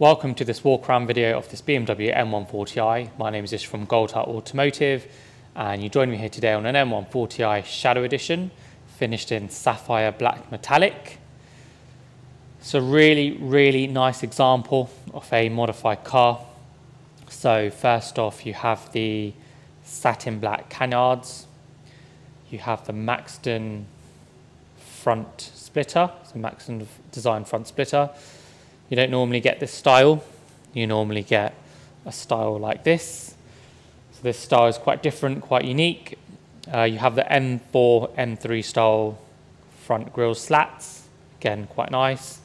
Welcome to this walk around video of this BMW M140i. My name is Ish from Goldheart Automotive and you join me here today on an M140i Shadow Edition finished in sapphire black metallic. It's a really, really nice example of a modified car. So first off, you have the satin black canards. You have the Maxton front splitter, so Maxton design front splitter. You don't normally get this style. You normally get a style like this. So this style is quite different, quite unique. Uh, you have the M4, M3 style front grille slats, again quite nice.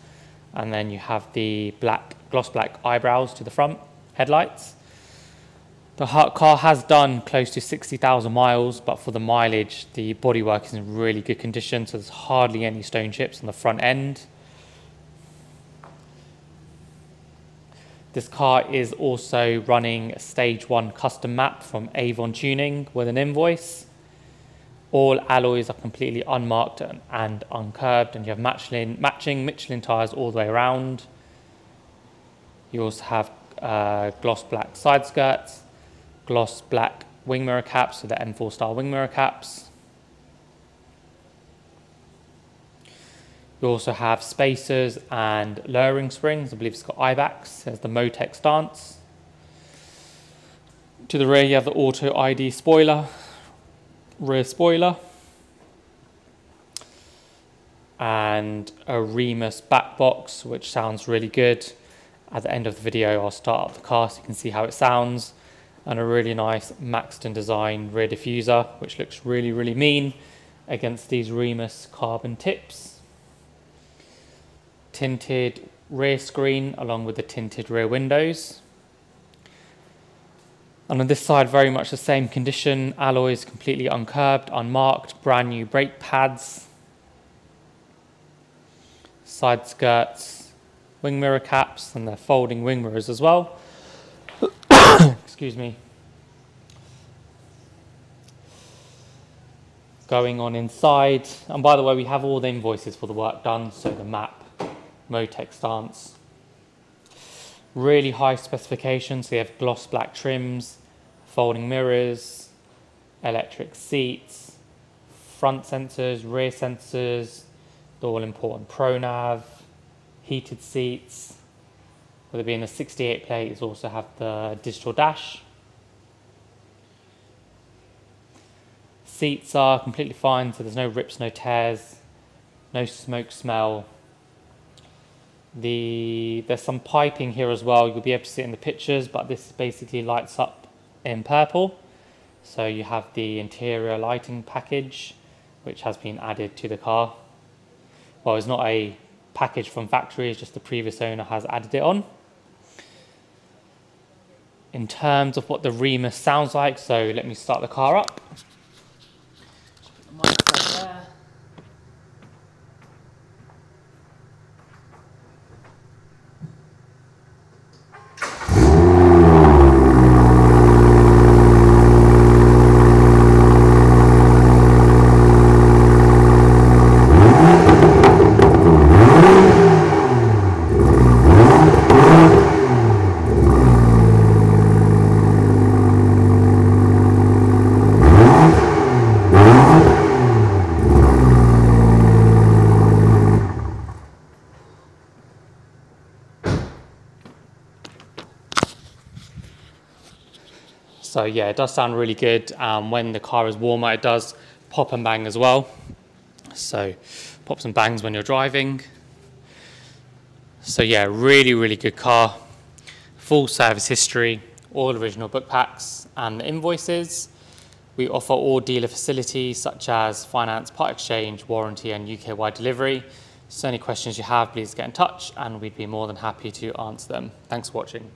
And then you have the black, gloss black eyebrows to the front headlights. The car has done close to 60,000 miles, but for the mileage, the bodywork is in really good condition, so there's hardly any stone chips on the front end. This car is also running a stage one custom map from Avon Tuning with an invoice. All alloys are completely unmarked and, and uncurbed, and you have Michelin, matching Michelin tyres all the way around. You also have uh, gloss black side skirts, gloss black wing mirror caps, so the M4 style wing mirror caps. You also have spacers and lowering springs. I believe it's got Eibachs. There's the Motech stance. To the rear, you have the Auto ID spoiler, rear spoiler, and a Remus back box, which sounds really good. At the end of the video, I'll start up the car so you can see how it sounds and a really nice Maxton design rear diffuser, which looks really, really mean against these Remus carbon tips. Tinted rear screen along with the tinted rear windows. And on this side, very much the same condition, alloys completely uncurbed, unmarked, brand new brake pads, side skirts, wing mirror caps, and the folding wing mirrors as well. excuse me, going on inside. And by the way, we have all the invoices for the work done, so the map, Motech stance. Really high specifications, so you have gloss black trims, folding mirrors, electric seats, front sensors, rear sensors, the all important ProNav, heated seats, with it being a 68 plate, it's also have the digital dash. Seats are completely fine, so there's no rips, no tears, no smoke smell. The There's some piping here as well, you'll be able to see it in the pictures, but this basically lights up in purple. So you have the interior lighting package, which has been added to the car. Well, it's not a package from factory, it's just the previous owner has added it on in terms of what the Remus sounds like. So let me start the car up. So yeah, it does sound really good. Um, when the car is warmer, it does pop and bang as well. So pops and bangs when you're driving. So yeah, really, really good car. Full service history, all original book packs and invoices. We offer all dealer facilities such as finance, part exchange, warranty and UK-wide delivery. So any questions you have, please get in touch and we'd be more than happy to answer them. Thanks for watching.